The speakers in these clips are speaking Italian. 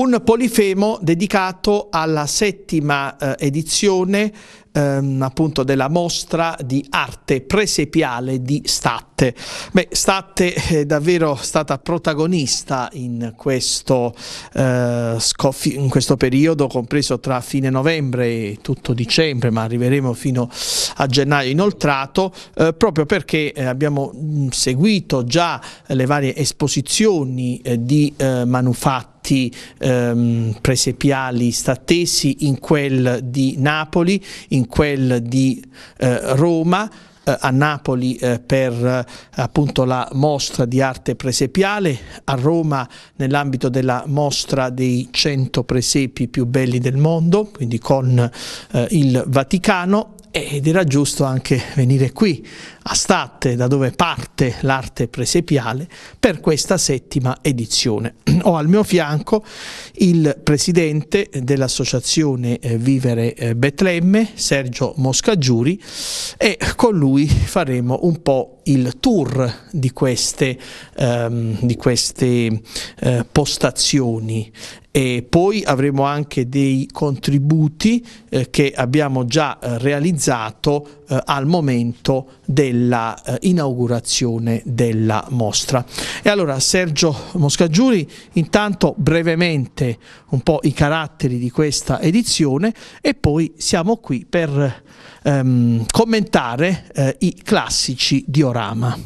Un polifemo dedicato alla settima eh, edizione ehm, appunto della mostra di arte presepiale di Statte. Beh, Statte è davvero stata protagonista in questo, eh, in questo periodo, compreso tra fine novembre e tutto dicembre, ma arriveremo fino a gennaio inoltrato, eh, proprio perché eh, abbiamo mh, seguito già le varie esposizioni eh, di eh, manufatti atti ehm, presepiali stattesi in quel di Napoli, in quel di eh, Roma, eh, a Napoli eh, per eh, appunto la mostra di arte presepiale, a Roma nell'ambito della mostra dei 100 presepi più belli del mondo, quindi con eh, il Vaticano ed era giusto anche venire qui a Statte da dove parte l'arte presepiale per questa settima edizione. Ho al mio fianco il presidente dell'associazione eh, Vivere eh, Betlemme, Sergio Moscaggiuri e con lui faremo un po' il tour di queste, um, di queste uh, postazioni e poi avremo anche dei contributi eh, che abbiamo già eh, realizzato eh, al momento della eh, inaugurazione della mostra. E allora Sergio Moscaggiuri, intanto brevemente un po' i caratteri di questa edizione e poi siamo qui per ehm, commentare eh, i classici diorama.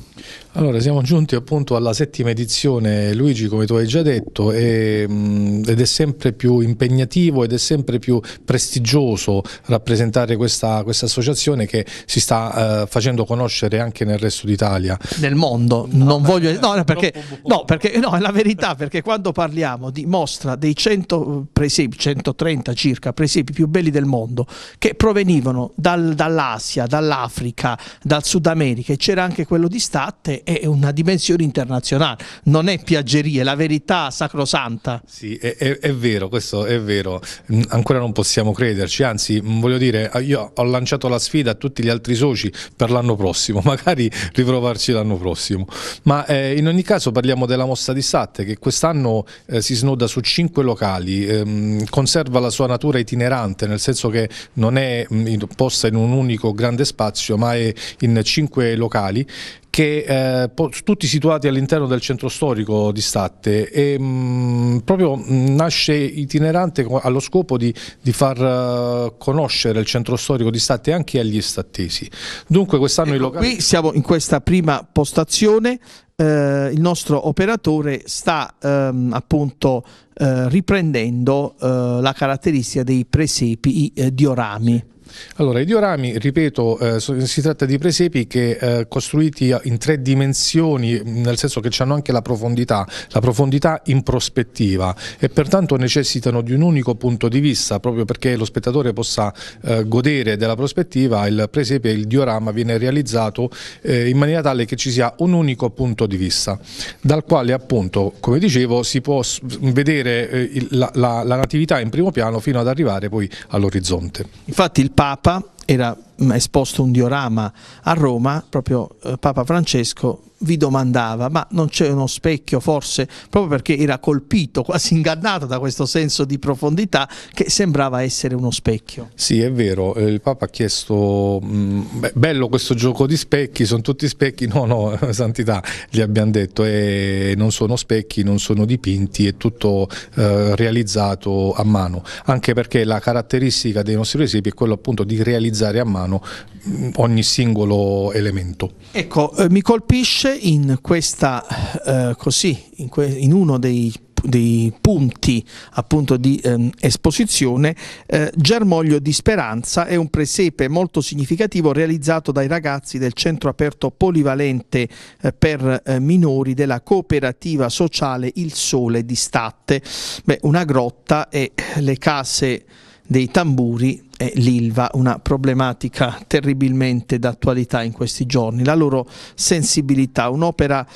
Allora, siamo giunti appunto alla settima edizione, Luigi, come tu hai già detto, mh, ed è sempre più impegnativo ed è sempre più prestigioso rappresentare questa, questa associazione che si sta uh, facendo conoscere anche nel resto d'Italia. Nel mondo, no, non voglio... No, perché, no, perché, no, è la verità, perché quando parliamo di mostra dei 100 presepi, 130 circa presepi più belli del mondo, che provenivano dal, dall'Asia, dall'Africa, dal Sud America, e c'era anche quello di Statte, è una dimensione internazionale, non è piaggeria, è la verità sacrosanta. Sì, è, è, è, vero, questo è vero, mm, ancora non possiamo crederci, anzi mm, voglio dire, ah, io ho lanciato la sfida a tutti gli altri soci per l'anno prossimo, magari riprovarci l'anno prossimo, ma eh, in ogni caso parliamo della mostra di Statte che quest'anno eh, si snoda su cinque locali, ehm, conserva la sua natura itinerante, nel senso che non è mm, posta in un unico grande spazio, ma è in cinque locali che eh, tutti situati all'interno del centro storico di Statte e mh, mm, proprio mm, nasce itinerante allo scopo di, di far uh, conoscere il centro storico di Statte anche agli stattesi. Dunque quest'anno ecco, i locali... Qui siamo in questa prima postazione, eh, il nostro operatore sta ehm, appunto eh, riprendendo eh, la caratteristica dei presepi, i eh, diorami. Allora, i diorami, ripeto, eh, si tratta di presepi che eh, costruiti in tre dimensioni, nel senso che hanno anche la profondità, la profondità in prospettiva e pertanto necessitano di un unico punto di vista, proprio perché lo spettatore possa eh, godere della prospettiva, il presepe, il diorama viene realizzato eh, in maniera tale che ci sia un unico punto di vista, dal quale appunto, come dicevo, si può vedere eh, la, la, la natività in primo piano fino ad arrivare poi all'orizzonte. Infatti il Papa era esposto un diorama a Roma, proprio eh, Papa Francesco vi domandava ma non c'è uno specchio forse proprio perché era colpito, quasi ingannato da questo senso di profondità che sembrava essere uno specchio. Sì è vero, eh, il Papa ha chiesto mm, beh, bello questo gioco di specchi, sono tutti specchi, no no santità gli abbiamo detto e non sono specchi, non sono dipinti, è tutto eh, realizzato a mano, anche perché la caratteristica dei nostri presepi è quello appunto di realizzare a mano mm, ogni singolo elemento. Ecco, eh, mi colpisce in questa, eh, così, in, que in uno dei dei punti appunto di ehm, esposizione, eh, Germoglio di Speranza è un presepe molto significativo realizzato dai ragazzi del centro aperto polivalente eh, per eh, minori della cooperativa sociale Il Sole di Statte. Beh, una grotta e le case dei tamburi e l'ILVA, una problematica terribilmente d'attualità in questi giorni, la loro sensibilità, un'opera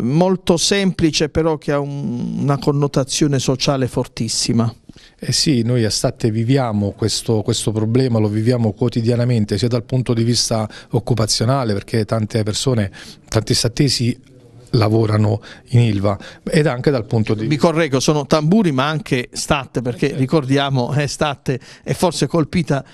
molto semplice però che ha un, una connotazione sociale fortissima. Eh sì, noi a Statte viviamo questo, questo, problema, lo viviamo quotidianamente, sia dal punto di vista occupazionale, perché tante persone, tanti stattesi lavorano in Ilva. Ed anche dal punto di Mi correggo, sono tamburi ma anche Statte perché ricordiamo eh, Statte è forse colpita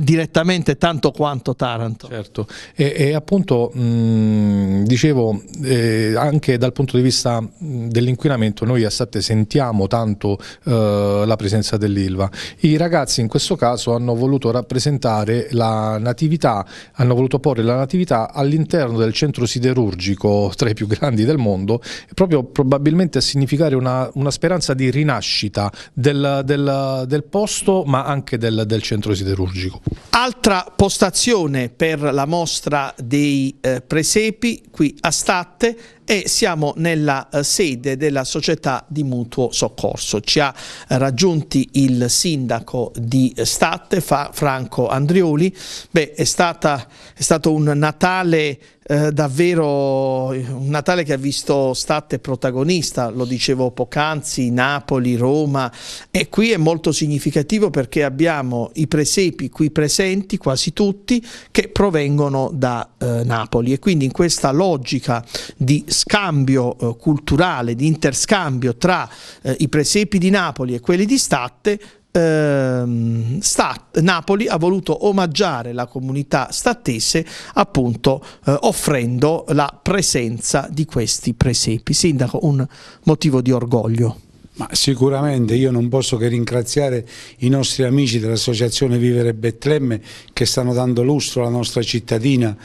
direttamente tanto quanto Taranto. Certo, e, e appunto mh, dicevo eh, anche dal punto di vista dell'inquinamento noi a Statte sentiamo tanto eh, la presenza dell'Ilva. I ragazzi in questo caso hanno voluto rappresentare la natività, hanno voluto porre la natività all'interno del centro siderurgico tra i più grandi del mondo, proprio probabilmente a significare una, una speranza di rinascita del, del, del posto ma anche del, del, centro siderurgico. Altra postazione per la mostra dei eh, presepi qui a Statte e siamo nella eh, sede della società di mutuo soccorso. Ci ha eh, raggiunti il sindaco di Statte, Franco Andrioli. Beh, è, stata, è stato un Natale eh, davvero un Natale che ha visto Statte protagonista, lo dicevo poc'anzi, Napoli, Roma e qui è molto significativo perché abbiamo i presepi qui presenti, quasi tutti, che provengono da eh, Napoli e quindi in questa logica di scambio eh, culturale, di interscambio tra eh, i presepi di Napoli e quelli di Statte ehm, Stat, Napoli ha voluto omaggiare la comunità stattese appunto eh, offrendo la presenza di questi presepi. Sindaco, un motivo di orgoglio. Ma sicuramente io non posso che ringraziare i nostri amici dell'associazione Vivere Betlemme che stanno dando lustro alla nostra cittadina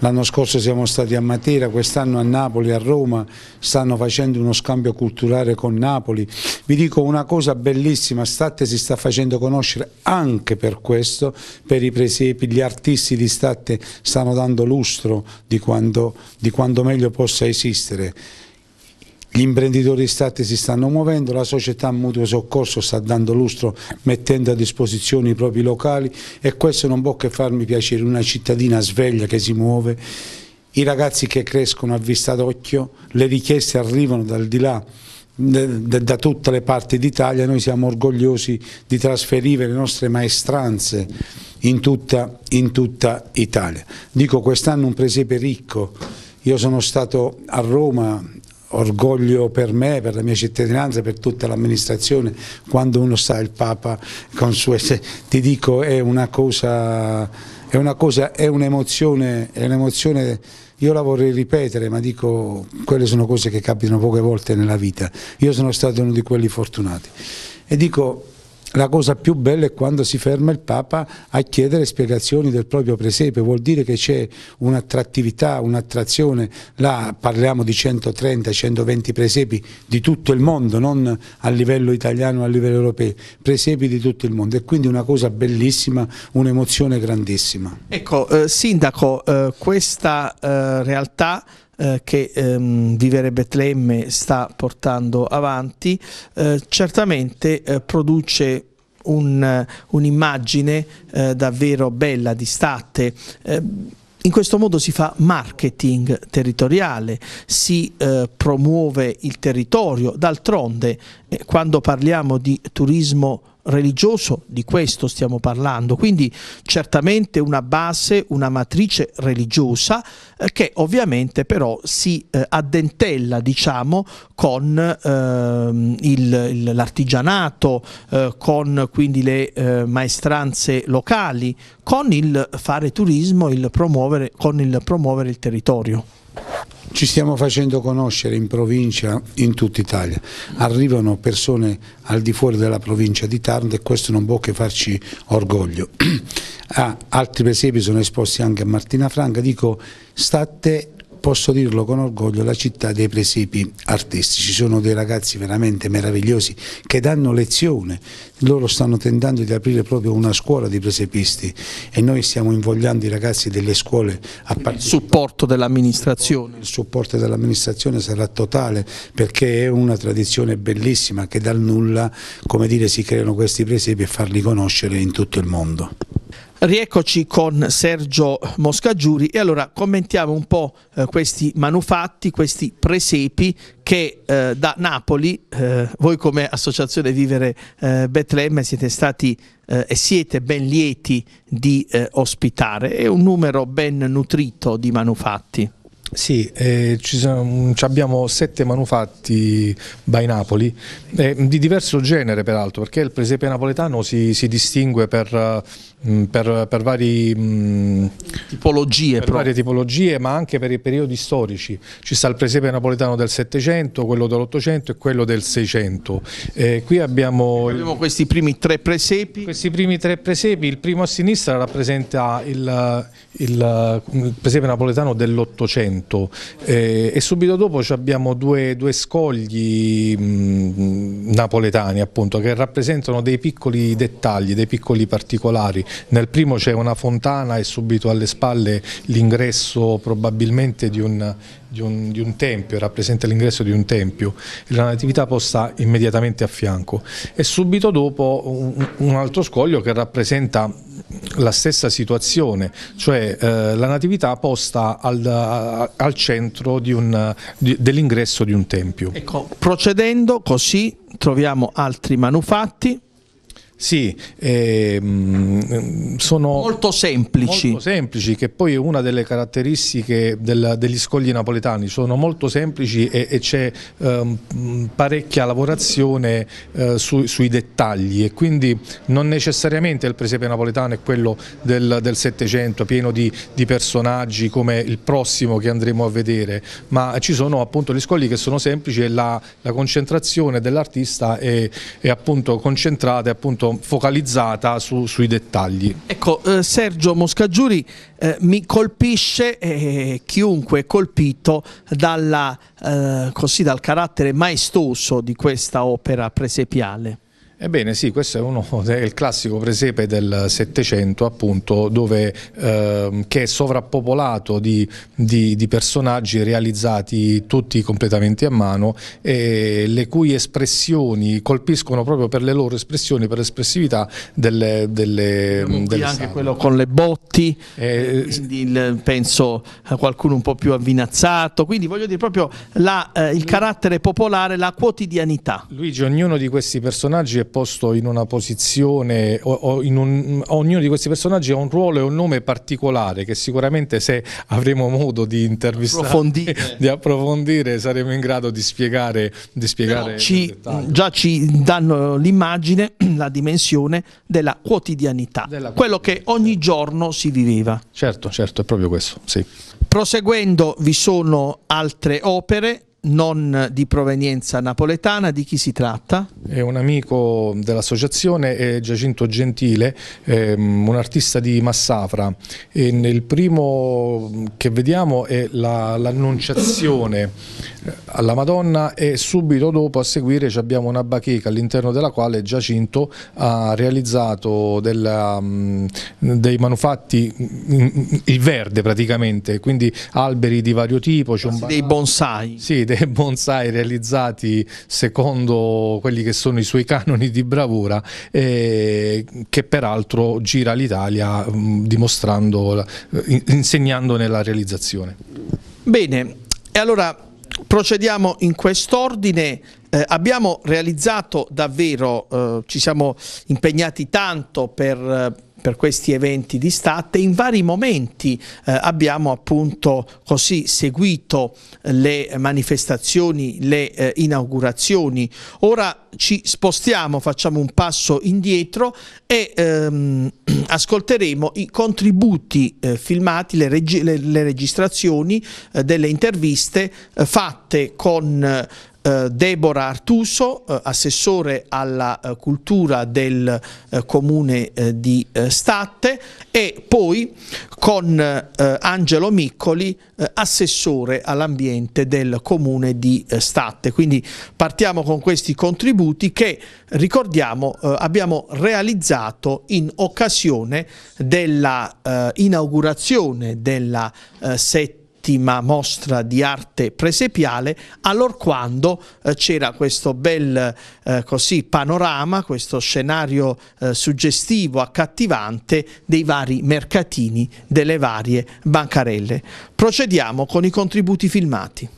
L'anno scorso siamo stati a Matera, quest'anno a Napoli, a Roma, stanno facendo uno scambio culturale con Napoli. Vi dico una cosa bellissima, Statte si sta facendo conoscere anche per questo, per i presepi, gli artisti di Statte stanno dando lustro di quando, di quando meglio possa esistere. Gli imprenditori stati si stanno muovendo, la società Mutuo Soccorso sta dando lustro mettendo a disposizione i propri locali e questo non può che farmi piacere, una cittadina sveglia che si muove, i ragazzi che crescono a vista d'occhio, le richieste arrivano dal di là da tutte le parti d'Italia, noi siamo orgogliosi di trasferire le nostre maestranze in tutta, in tutta Italia. Dico quest'anno un presepe ricco, io sono stato a Roma orgoglio per me, per la mia cittadinanza, per tutta l'amministrazione, quando uno sta il Papa con sue, ti dico è una cosa, è un'emozione, è un'emozione io la vorrei ripetere, ma dico, quelle sono cose che capitano poche volte nella vita. Io sono stato uno di quelli fortunati. E dico, la cosa più bella è quando si ferma il Papa a chiedere spiegazioni del proprio presepe, vuol dire che c'è un'attrattività, un'attrazione, là parliamo di 130-120 presepi di tutto il mondo, non a livello italiano, a livello europeo, presepi di tutto il mondo. E quindi una cosa bellissima, un'emozione grandissima. Ecco, eh, Sindaco, eh, questa eh, realtà eh, che ehm, Vivere Betlemme sta portando avanti, eh, certamente eh, produce un'immagine un eh, davvero bella di Statte. Eh, in questo modo si fa marketing territoriale, si eh, promuove il territorio, d'altronde eh, quando parliamo di turismo religioso, di questo stiamo parlando, quindi certamente una base, una matrice religiosa eh, che ovviamente però si eh, addentella diciamo con eh, l'artigianato, con quindi le eh, maestranze locali, con il fare turismo, il promuovere, con il promuovere il territorio. Ci stiamo facendo conoscere in provincia, in tutta Italia. Arrivano persone al di fuori della provincia di Taranto e questo non può che farci orgoglio. Ah, altri presepi sono esposti anche a Martina Franca. Dico, state posso dirlo con orgoglio, la città dei presepi artistici. Sono dei ragazzi veramente meravigliosi che danno lezione. Loro stanno tentando di aprire proprio una scuola di presepisti e noi stiamo invogliando i ragazzi delle scuole a partire. Il supporto dell'amministrazione. Il supporto dell'amministrazione sarà totale perché è una tradizione bellissima che dal nulla, come dire, si creano questi presepi e farli conoscere in tutto il mondo. Rieccoci con Sergio Moscagiuri e allora commentiamo un po' eh, questi manufatti, questi presepi che eh, da Napoli, eh, voi come Associazione Vivere eh, Betlemme siete stati eh, e siete ben lieti di eh, ospitare, è un numero ben nutrito di manufatti. Sì, eh, sono, abbiamo sette manufatti by Napoli, eh, di diverso genere peraltro, perché il presepe napoletano si, si distingue per, mm, per, per, vari, mm, tipologie, per varie tipologie, ma anche per i periodi storici. Ci sta il presepe napoletano del Settecento, quello dell'Ottocento e quello del Seicento. Eh, qui abbiamo, abbiamo questi primi tre presepi. Questi primi tre presepi, il primo a sinistra rappresenta il, il, il presepe napoletano dell'Ottocento eh, e subito dopo abbiamo due, due scogli mh, napoletani appunto che rappresentano dei piccoli dettagli, dei piccoli particolari. Nel primo c'è una fontana e subito alle spalle l'ingresso probabilmente di un, di un, di un, tempio, rappresenta l'ingresso di un tempio. La natività posta immediatamente a fianco. E subito dopo un, un altro scoglio che rappresenta la stessa situazione, cioè eh, la natività posta al, al centro dell'ingresso di un tempio. Ecco, procedendo così troviamo altri manufatti sì, ehm, sono molto semplici. molto semplici, che poi è una delle caratteristiche del, degli scogli napoletani, sono molto semplici e, e c'è ehm, parecchia lavorazione eh, su, sui dettagli e quindi non necessariamente il presepe napoletano è quello del Settecento pieno di, di, personaggi come il prossimo che andremo a vedere, ma ci sono appunto gli scogli che sono semplici e la, la concentrazione dell'artista è, è appunto concentrata appunto molto focalizzata su, sui dettagli. Ecco, eh, Sergio Moscagiuri eh, mi colpisce eh, chiunque è colpito dalla, eh, così, dal carattere maestoso di questa opera presepiale. Ebbene sì, questo è, uno, il classico presepe del Settecento appunto dove, eh, che è sovrappopolato di, di, di, personaggi realizzati tutti completamente a mano e le cui espressioni colpiscono proprio per le loro espressioni, per l'espressività delle, delle, delle anche sale. quello con le botti, eh, il, penso a qualcuno un po' più avvinazzato, quindi voglio dire proprio la, eh, il carattere popolare, la quotidianità. Luigi, ognuno di questi personaggi è posto in una posizione, o, o in un, ognuno di questi personaggi ha un ruolo e un nome particolare che sicuramente se avremo modo di intervistare, approfondire, di approfondire saremo in grado di spiegare. Di spiegare ci, già ci danno l'immagine, la dimensione della quotidianità, della quello che ogni giorno si viveva. Certo, certo, è proprio questo, sì. Proseguendo vi sono altre opere non di provenienza napoletana, di chi si tratta? È un amico dell'associazione, Giacinto Gentile, ehm, un artista di Massafra. E nel primo che vediamo è l'annunciazione la, alla Madonna e subito dopo a seguire abbiamo una bacheca all'interno della quale Giacinto ha realizzato della, dei manufatti, il verde praticamente, quindi alberi di vario tipo. dei bonsai. Sì, dei bonsai realizzati secondo quelli che sono i suoi canoni di bravura eh, che peraltro gira l'Italia dimostrando, insegnando nella realizzazione. Bene, e allora procediamo in quest'ordine. Eh, abbiamo realizzato davvero, eh, ci siamo impegnati tanto per eh, per questi eventi di state. In vari momenti eh, abbiamo appunto così seguito le manifestazioni, le eh, inaugurazioni. Ora ci spostiamo, facciamo un passo indietro e ehm, ascolteremo i contributi eh, filmati, le, reg le, le registrazioni eh, delle interviste eh, fatte con eh, Deborah Artuso, eh, assessore alla eh, cultura del eh, comune eh, di eh, Statte e poi con Angelo Miccoli, assessore all'ambiente del comune di Statte. Quindi partiamo con questi contributi che ricordiamo abbiamo realizzato in occasione della inaugurazione della settimana ultima mostra di arte presepiale, allorquando eh, c'era questo bel eh, così, panorama, questo scenario eh, suggestivo, accattivante dei vari mercatini delle varie bancarelle. Procediamo con i contributi filmati.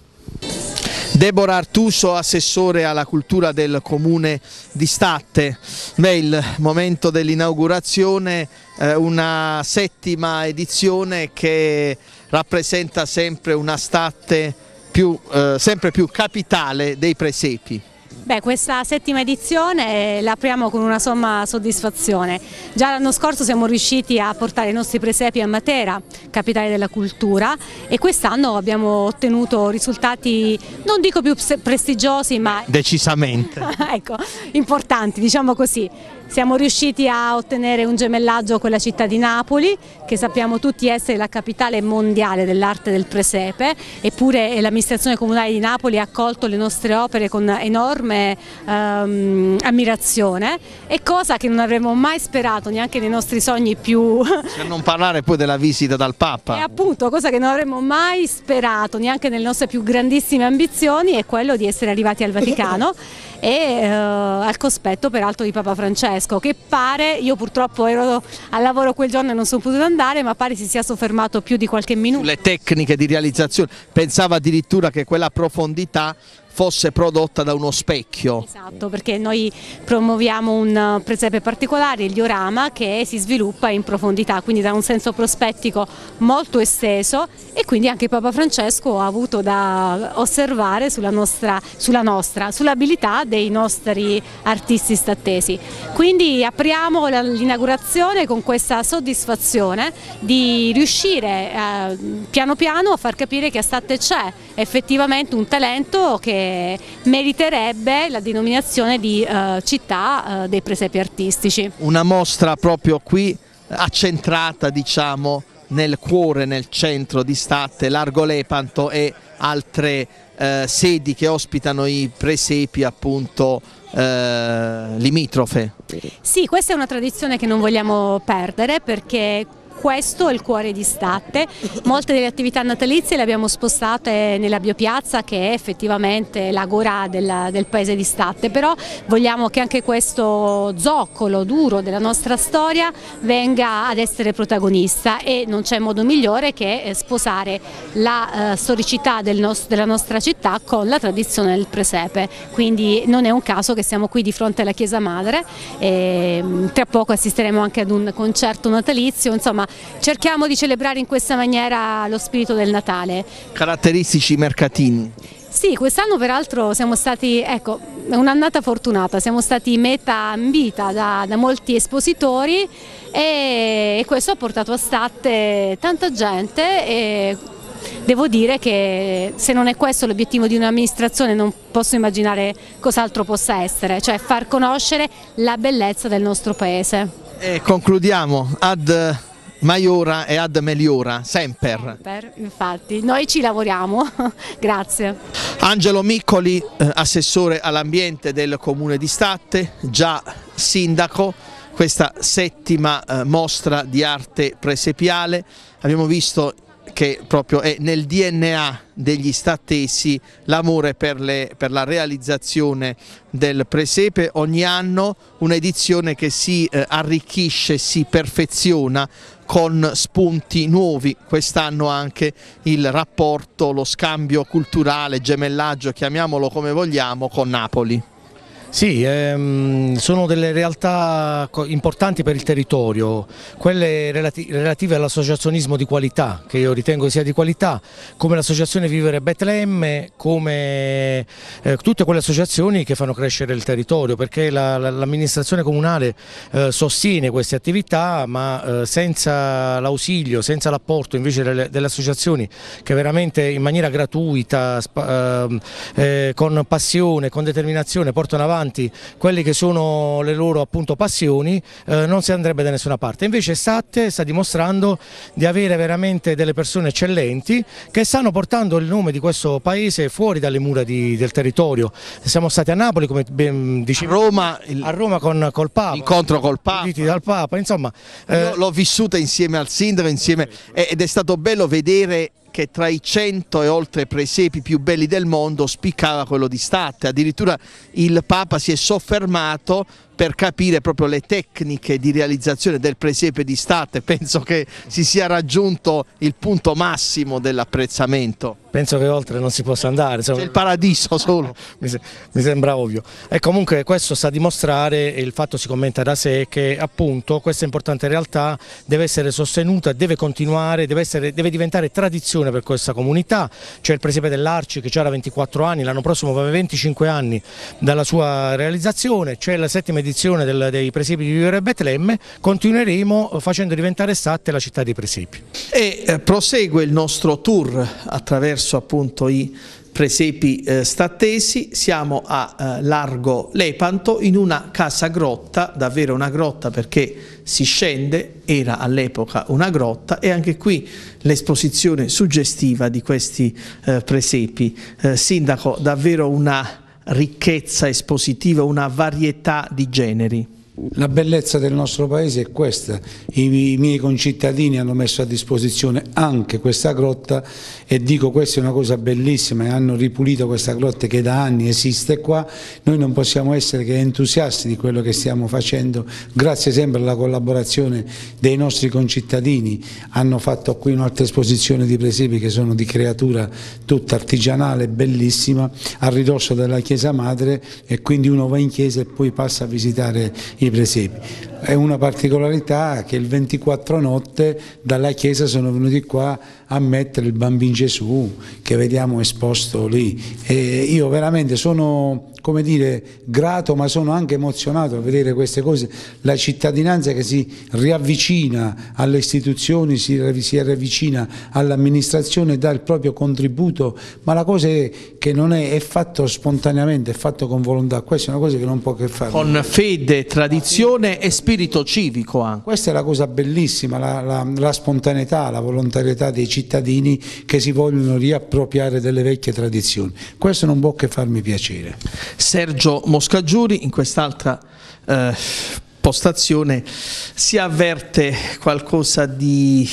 Deborah Artuso, assessore alla cultura del comune di Statte. Beh, il momento dell'inaugurazione, eh, una settima edizione che rappresenta sempre una state più, eh, sempre più capitale dei presepi. Beh, questa settima edizione l'apriamo con una somma soddisfazione. Già l'anno scorso siamo riusciti a portare i nostri presepi a Matera, capitale della cultura, e quest'anno abbiamo ottenuto risultati, non dico più prestigiosi, ma decisamente ecco, importanti, diciamo così. Siamo riusciti a ottenere un gemellaggio con la città di Napoli, che sappiamo tutti essere la capitale mondiale dell'arte del presepe, eppure l'amministrazione comunale di Napoli ha accolto le nostre opere con enorme ehm, ammirazione, e cosa che non avremmo mai sperato neanche nei nostri sogni più... Per non parlare poi della visita dal Papa. E appunto, cosa che non avremmo mai sperato neanche nelle nostre più grandissime ambizioni è quello di essere arrivati al Vaticano e eh, al cospetto peraltro di Papa Francesco che pare, io purtroppo ero al lavoro quel giorno e non sono potuta andare, ma pare si sia soffermato più di qualche minuto. Sulle tecniche di realizzazione, pensava addirittura che quella profondità fosse prodotta da uno specchio. Esatto, perché noi promuoviamo un uh, presepe particolare, il diorama, che si sviluppa in profondità, quindi da un senso prospettico molto esteso e quindi anche Papa Francesco ha avuto da osservare sulla nostra, sulla nostra sull'abilità dei nostri artisti stattesi. Quindi apriamo l'inaugurazione con questa soddisfazione di riuscire eh, piano piano a far capire che a Statte c'è effettivamente un talento che meriterebbe la denominazione di eh, città eh, dei presepi artistici. Una mostra proprio qui accentrata diciamo nel cuore, nel centro di Statte, Largo Lepanto e altre eh, sedi che ospitano i presepi appunto eh, limitrofe. Sì, questa è una tradizione che non vogliamo perdere perché questo è il cuore di Statte. Molte delle attività natalizie le abbiamo spostate nella biopiazza che è effettivamente l'agora del, del paese di Statte, però vogliamo che anche questo zoccolo duro della nostra storia venga ad essere protagonista. E non c'è modo migliore che eh, sposare la uh, storicità del nos della nostra città con la tradizione del presepe, quindi non è un caso che siamo qui di fronte alla Chiesa Madre. E mm, tra poco assisteremo anche ad un concerto natalizio, insomma cerchiamo di celebrare in questa maniera lo spirito del Natale. Caratteristici mercatini? Sì, quest'anno peraltro siamo stati, ecco, un'annata fortunata, siamo stati meta ambita da, da molti espositori e, e, questo ha portato a Statte tanta gente e devo dire che se non è questo l'obiettivo di un'amministrazione non posso immaginare cos'altro possa essere, cioè far conoscere la bellezza del nostro paese. E concludiamo, ad Maiora e ad Meliora, sempre. Sempre, infatti, noi ci lavoriamo, grazie. Angelo Miccoli, eh, assessore all'ambiente del comune di Statte, già sindaco, questa settima eh, mostra di arte presepiale, abbiamo visto che proprio è nel DNA degli stattesi l'amore per, per, la realizzazione del presepe, ogni anno un'edizione che si eh, arricchisce, si perfeziona con spunti nuovi, quest'anno anche il rapporto, lo scambio culturale, gemellaggio, chiamiamolo come vogliamo, con Napoli. Sì, ehm, sono delle realtà importanti per il territorio, quelle relati relative all'associazionismo di qualità, che io ritengo sia di qualità, come l'associazione Vivere Betlemme, come eh, tutte quelle associazioni che fanno crescere il territorio, perché l'amministrazione la, comunale eh, sostiene queste attività, ma eh, senza l'ausilio, senza l'apporto invece delle, delle, associazioni che veramente in maniera gratuita, ehm, eh, con passione, con determinazione portano avanti avanti quelle che sono le loro appunto passioni eh, non si andrebbe da nessuna parte. Invece Statte sta dimostrando di avere veramente delle persone eccellenti che stanno portando il nome di questo paese fuori dalle mura di, del territorio. Siamo stati a Napoli come ben dicevo, a Roma, il, a Roma con, col Papa, incontro col Papa. dal Papa, insomma. Eh, L'ho vissuta insieme al sindaco insieme, ed è stato bello vedere che tra i cento e oltre presepi più belli del mondo spiccava quello di Statte, addirittura il Papa si è soffermato per capire proprio le tecniche di realizzazione del presepe di Statte, penso che si sia raggiunto il punto massimo dell'apprezzamento. Penso che oltre non si possa andare. C'è il paradiso solo. mi, mi, sembra ovvio. E comunque questo sta a dimostrare, e il fatto si commenta da sé, che appunto questa importante realtà deve essere sostenuta, deve continuare, deve, essere, deve diventare tradizione per questa comunità. C'è il presepe dell'Arci che già da 24 anni, l'anno prossimo va 25 anni dalla sua realizzazione, c'è la settima edizione del, dei presepi di Vivere Betlemme, continueremo facendo diventare Statte la città dei presepi. E eh, prosegue il nostro tour attraverso appunto i presepi eh, stattesi, siamo a eh, Largo Lepanto in una casa grotta, davvero una grotta perché si scende, era all'epoca una grotta e anche qui l'esposizione suggestiva di questi eh, presepi. Eh, sindaco, davvero una ricchezza espositiva, una varietà di generi. La bellezza del nostro paese è questa, I, miei concittadini hanno messo a disposizione anche questa grotta e dico questa è una cosa bellissima e hanno ripulito questa grotta che da anni esiste qua, noi non possiamo essere che entusiasti di quello che stiamo facendo, grazie sempre alla collaborazione dei nostri concittadini, hanno fatto qui un'altra esposizione di presepi che sono di creatura tutta artigianale, bellissima, a ridosso della chiesa madre e quindi uno va in chiesa e poi passa a visitare i i presepi. È una particolarità che il 24 notte dalla chiesa sono venuti qua a mettere il bambino Gesù che vediamo esposto lì. E io veramente sono come dire grato ma sono anche emozionato a vedere queste cose. La cittadinanza che si riavvicina alle istituzioni si, si riavvicina all'amministrazione dà il proprio contributo ma la cosa è che non è, è fatto spontaneamente è fatto con volontà. Questa è una cosa che non può che fare. Con fede, tradizione e spirito civico anche. questa è la cosa bellissima la, la, la spontaneità la volontarietà dei cittadini che si vogliono riappropriare delle vecchie tradizioni. Questo non può che farmi piacere. Sergio Moscaggiuri in quest'altra eh, postazione si avverte qualcosa di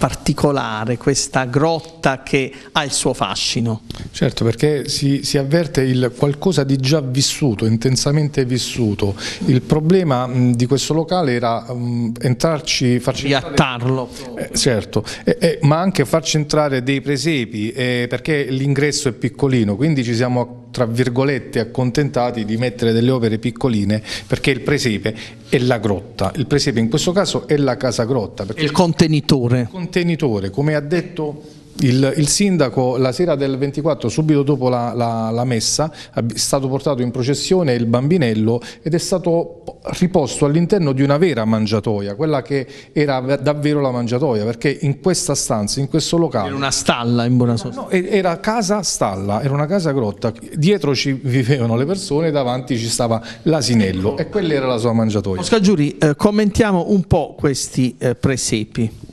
particolare, questa grotta che ha il suo fascino. Certo, perché si, si avverte il qualcosa di già vissuto, intensamente vissuto. Il problema mh, di questo locale era mh, entrarci, farci riattarlo. Eh, certo, eh, eh, ma anche farci entrare dei presepi, eh, perché l'ingresso è piccolino, quindi ci siamo tra virgolette accontentati di mettere delle opere piccoline perché il presepe è la grotta, il presepe in questo caso è la casa grotta. Il contenitore. Il contenitore, come ha detto il, il, sindaco la sera del 24, subito dopo la, la, la, messa, è stato portato in processione il bambinello ed è stato riposto all'interno di una vera mangiatoia, quella che era davvero la mangiatoia, perché in questa stanza, in questo locale... Era una stalla in buona sostanza. No, era casa stalla, era una casa grotta, dietro ci vivevano le persone, davanti ci stava l'asinello e quella era la sua mangiatoia. Oscar Giuri, eh, commentiamo un po' questi eh, presepi.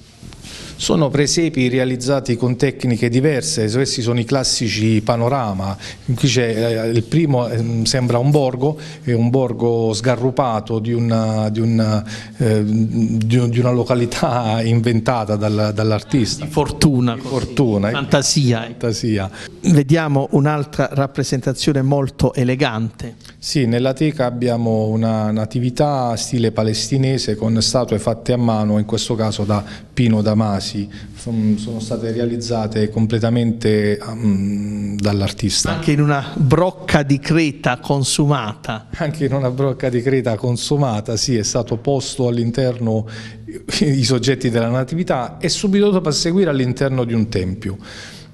Sono presepi realizzati con tecniche diverse, questi sono i classici panorama, qui c'è eh, il primo ehm, sembra un borgo, è un borgo sgarrupato di una, di una, eh, di una località inventata dal, dall'artista. Di fortuna, di fortuna fantasia. fantasia. Vediamo un'altra rappresentazione molto elegante. Sì, nella teca abbiamo una natività stile palestinese con statue fatte a mano, in questo caso da Pino Damasi basi sono state realizzate completamente um, dall'artista. Anche in una brocca di creta consumata. Anche in una brocca di creta consumata, sì, è stato posto all'interno i soggetti della natività e subito dopo a seguire all'interno di un tempio.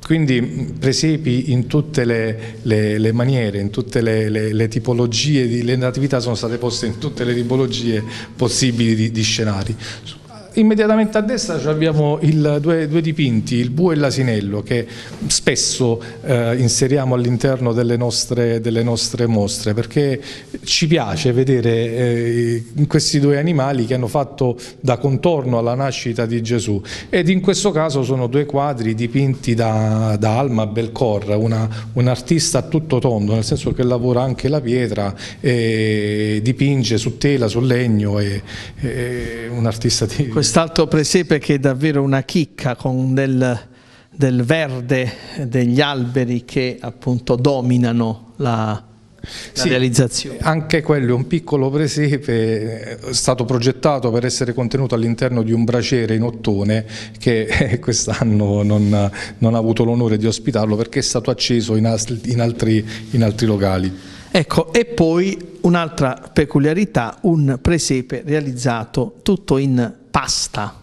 Quindi presepi in tutte le, le, le maniere, in tutte le, le, tipologie, di, le natività sono state poste in tutte le tipologie possibili di, di scenari immediatamente a destra abbiamo il, due, due, dipinti, il bue e l'asinello, che spesso eh, inseriamo all'interno delle delle nostre, mostre, perché ci piace vedere eh, questi due animali che hanno fatto da contorno alla nascita di Gesù. Ed in questo caso sono due quadri dipinti da, da Alma Belcor, un artista a tutto tondo, nel senso che lavora anche la pietra, e dipinge su tela, su legno, è, è un artista di quest'altro presepe che è davvero una chicca con del, del verde degli alberi che appunto dominano la, sì, realizzazione. Anche quello è un piccolo presepe, è stato progettato per essere contenuto all'interno di un braciere in ottone che quest'anno non, non, ha avuto l'onore di ospitarlo perché è stato acceso in, in, altri, in altri locali. Ecco, e poi un'altra peculiarità, un presepe realizzato tutto in pasta.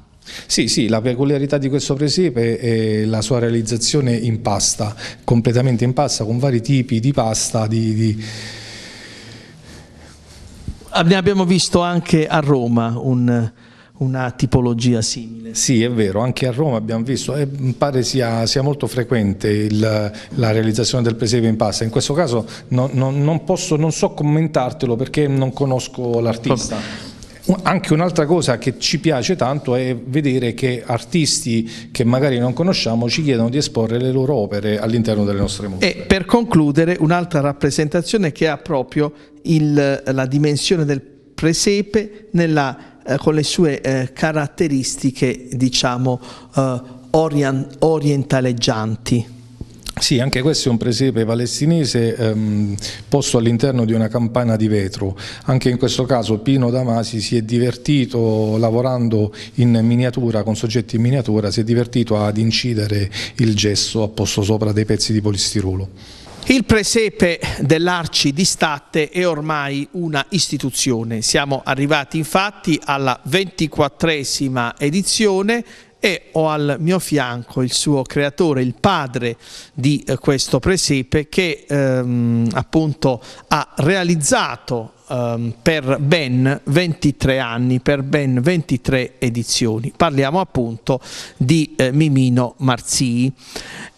Sì, sì, la peculiarità di questo presepe è la sua realizzazione in pasta, completamente in pasta, con vari tipi di pasta. Di, di... Ne abbiamo visto anche a Roma un, una tipologia simile. Sì, è vero, anche a Roma abbiamo visto, e pare sia, sia molto frequente il, la realizzazione del presepe in pasta. In questo caso non, non, non, posso, non so commentartelo perché non conosco l'artista. Anche un'altra cosa che ci piace tanto è vedere che artisti che magari non conosciamo ci chiedono di esporre le loro opere all'interno delle nostre mostre. E per concludere un'altra rappresentazione che ha proprio il, la dimensione del presepe nella, eh, con le sue eh, caratteristiche diciamo eh, orientaleggianti. Sì, anche questo è un presepe palestinese ehm, posto all'interno di una campana di vetro. Anche in questo caso Pino Damasi si è divertito lavorando in miniatura, con soggetti in miniatura, si è divertito ad incidere il gesso apposto sopra dei pezzi di polistirolo. Il presepe dell'Arci di Statte è ormai una istituzione. Siamo arrivati infatti alla ventiquattresima edizione e ho al mio fianco il suo creatore, il padre di eh, questo presepe che ehm, appunto ha realizzato ehm, per ben 23 anni, per ben 23 edizioni. Parliamo appunto di eh, Mimino Marzii.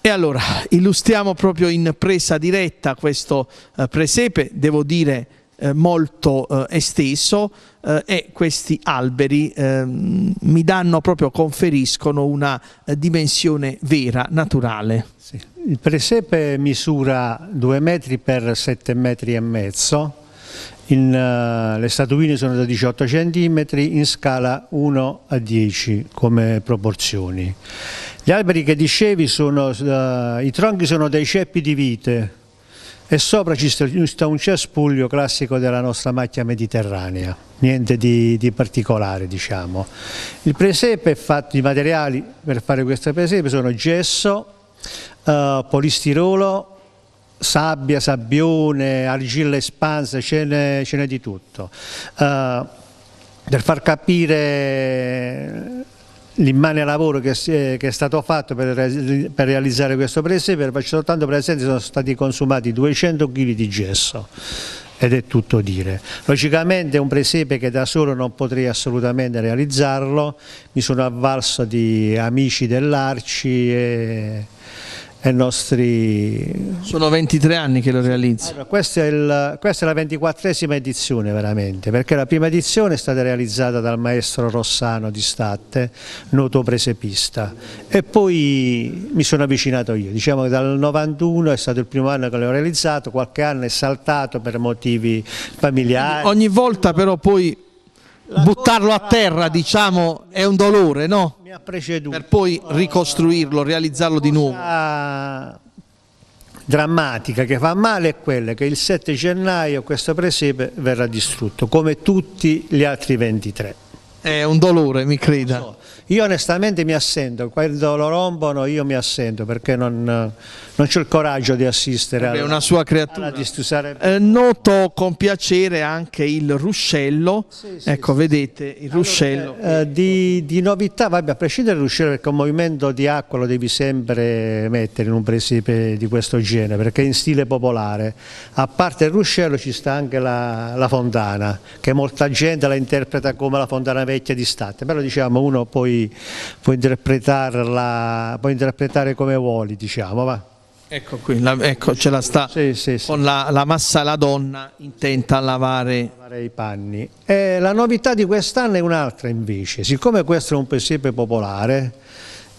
E allora illustriamo proprio in presa diretta questo eh, presepe, devo dire eh, molto eh, esteso eh, e questi alberi ehm, mi danno proprio, conferiscono una eh, dimensione vera, naturale. Il presepe misura 2 metri per 7 metri e mezzo, in, uh, le statuine sono da 18 cm in scala 1 a 10 come proporzioni. Gli alberi che dicevi sono, uh, i tronchi sono dei ceppi di vite, e sopra ci sta un cespuglio classico della nostra macchia mediterranea, niente di, di particolare diciamo. Il presepe è fatto, i materiali per fare questo presepe sono gesso, uh, polistirolo, sabbia, sabbione, argilla espansa, ce n'è di tutto. Uh, per far capire l'immane lavoro che, che, è stato fatto per, per realizzare questo presepe, faccio soltanto presente sono stati consumati 200 kg di gesso ed è tutto dire. Logicamente è un presepe che da solo non potrei assolutamente realizzarlo, mi sono avvalso di amici dell'Arci e ai nostri... Sono 23 anni che lo realizzi. Allora, questa, è il, questa, è la 24esima edizione veramente, perché la prima edizione è stata realizzata dal maestro Rossano di Statte, noto presepista, e poi mi sono avvicinato io, diciamo che dal 91 è stato il primo anno che l'ho realizzato, qualche anno è saltato per motivi familiari. Ogni volta però poi buttarlo a terra diciamo è un dolore no? Mi ha preceduto. per poi ricostruirlo, realizzarlo di nuovo drammatica che fa male è quella che il 7 gennaio questo presepe verrà distrutto come tutti gli altri 23 è un dolore mi creda. Io onestamente mi assento quando lo rompono io mi assento perché non non c'è il coraggio di assistere alla, una sua creatura. Eh, noto con piacere anche il ruscello, sì, sì, ecco sì. vedete il allora, ruscello. Eh, di, di, novità, vabbè, a prescindere dal ruscello perché un movimento di acqua lo devi sempre mettere in un presepe di questo genere perché è in stile popolare, a parte il ruscello ci sta anche la, la fontana che molta gente la interpreta come la fontana vecchia di State, però diciamo uno poi può interpretarla, può interpretare come vuoli diciamo va. Ecco qui, la, ecco, ce la sta sì, sì, sì. con la, la, massa la donna intenta a lavare, lavare i panni. E la novità di quest'anno è un'altra invece, siccome questo è un presepe popolare,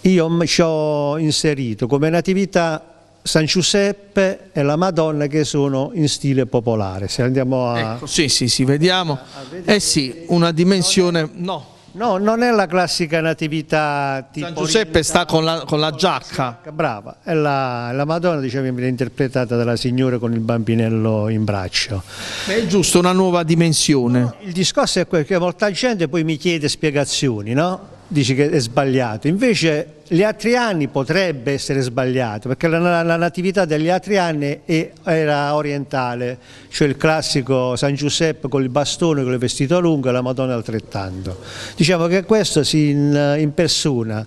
io ci ho inserito come natività San Giuseppe e la Madonna che sono in stile popolare. Se andiamo a... Ecco, sì, sì, sì, vediamo. A eh sì, una dimensione... No No, non è la classica natività tipo San Giuseppe sta con la, con la giacca. Brava, è la, la Madonna diciamo, viene interpretata dalla signora con il bambinello in braccio. È giusto, una nuova dimensione. Il discorso è quello che molta gente poi mi chiede spiegazioni, no? Dice che è sbagliato, invece gli altri anni potrebbe essere sbagliato perché la, la natività degli altri anni è, era orientale, cioè il classico San Giuseppe con il bastone, con il vestito lungo e la Madonna altrettanto. Diciamo che questo si in, in persona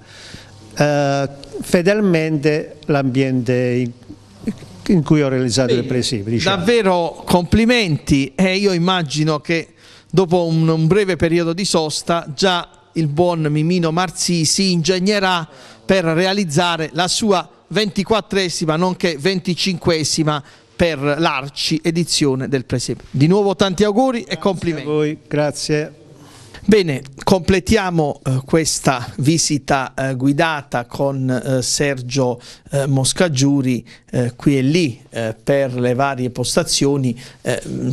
eh, fedelmente l'ambiente in, in cui ho realizzato Beh, le presepe. Diciamo. Davvero complimenti e io immagino che dopo un, un breve periodo di sosta già il buon Mimino Marzi si ingegnerà per realizzare la sua 24esima nonché 25esima per l'Arci edizione del Presepe. Di nuovo tanti auguri e complimenti. Grazie a voi, grazie. Bene, completiamo eh, questa visita eh, guidata con eh, Sergio eh, Moscagiuri eh, qui e lì eh, per le varie postazioni,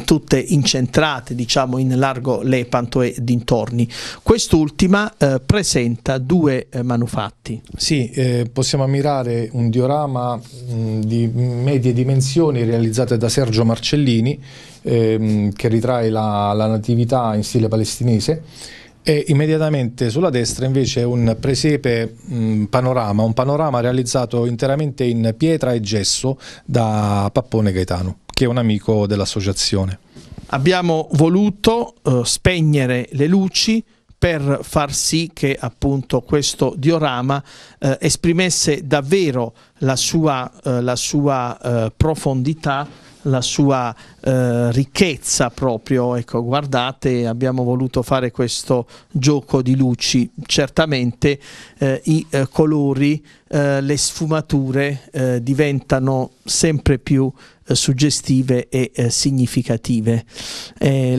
tutte incentrate diciamo in largo Lepanto e dintorni. Quest'ultima presenta due manufatti. Sì, possiamo ammirare un diorama mh, di medie dimensioni realizzato da Sergio Marcellini ehm, che ritrae la, la natività in stile palestinese e immediatamente sulla destra invece un presepe mh, panorama, un panorama realizzato interamente in pietra e gesso da Pappone Gaetano, che è un amico dell'associazione. Abbiamo voluto uh, spegnere le luci per far sì che appunto questo diorama eh, esprimesse davvero la sua, eh, la sua eh, profondità la sua eh, ricchezza proprio, ecco guardate abbiamo voluto fare questo gioco di luci, certamente eh, i eh, colori, eh, le sfumature eh, diventano sempre più suggestive e eh, significative. Eh,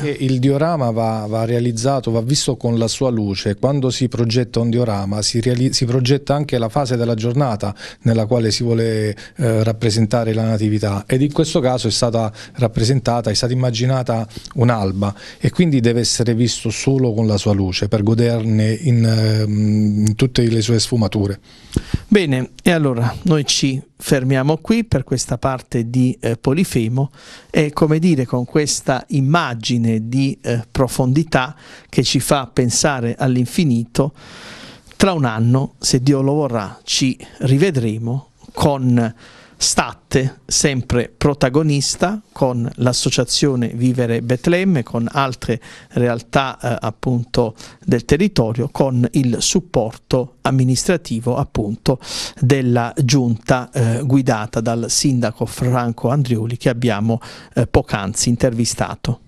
sì, il diorama va, va, realizzato, va visto con la sua luce. Quando si progetta un diorama si, si progetta anche la fase della giornata nella quale si vuole eh, rappresentare la natività ed in questo caso è stata rappresentata, è stata immaginata un'alba e quindi deve essere visto solo con la sua luce per goderne in, ehm, in tutte le sue sfumature. Bene, e allora noi ci fermiamo qui per questa parte di eh, Polifemo e come dire con questa immagine di eh, profondità che ci fa pensare all'infinito, tra un anno, se Dio lo vorrà, ci rivedremo con Statte, sempre protagonista con l'associazione Vivere Betlemme, con altre realtà eh, appunto del territorio, con il supporto amministrativo appunto della giunta eh, guidata dal sindaco Franco Andrioli che abbiamo eh, poc'anzi intervistato.